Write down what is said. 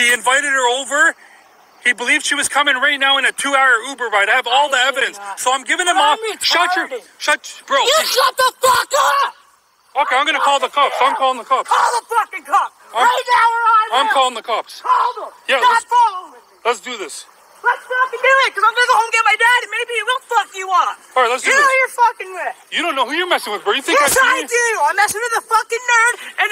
He invited her over. He believed she was coming right now in a two-hour Uber ride. I have all the I the evidence, not. so I'm giving him off. Shut your, shut, bro. You shut the fuck up! Okay, I'm gonna call the cops. I'm calling the cops. Call the fucking cops! I'm- right now or I I'm calling the cops. Call them! Yeah, Stop let's- following me! Let's do this. Let's fucking do it, because I'm gonna go home and get my dad, and maybe he will fuck you up. All right, let's do You know who you're fucking with. You don't know who you're messing with, bro. You think Yes, I I do. I'm messing with the fucking nerd and.